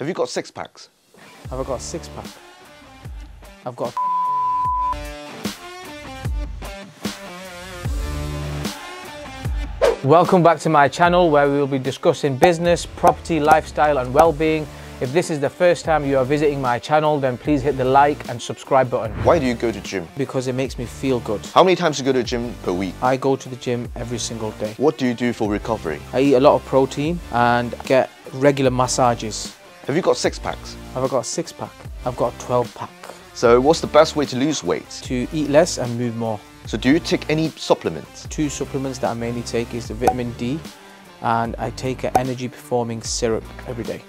Have you got six packs? Have I got a six pack? I've got. Welcome back to my channel where we will be discussing business, property, lifestyle and well-being. If this is the first time you are visiting my channel, then please hit the like and subscribe button Why do you go to gym? because it makes me feel good. How many times do you go to the gym per week? I go to the gym every single day. What do you do for recovery? I eat a lot of protein and get regular massages. Have you got six packs? Have I got a six pack? I've got a 12 pack. So what's the best way to lose weight? To eat less and move more. So do you take any supplements? Two supplements that I mainly take is the vitamin D and I take an energy performing syrup every day.